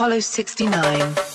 Apollo 69.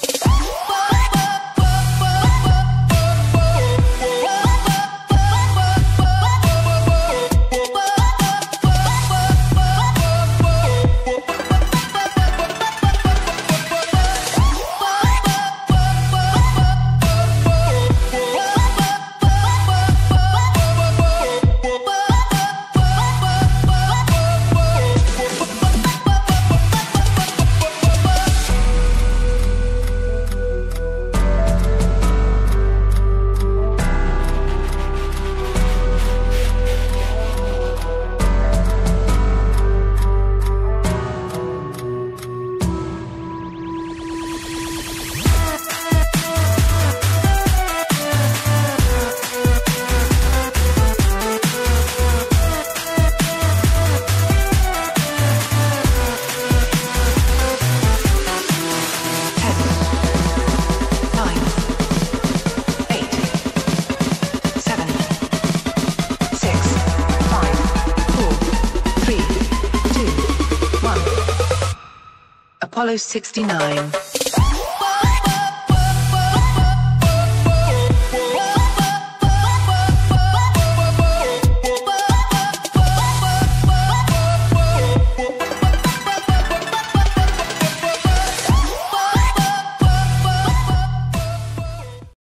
Apollo 69.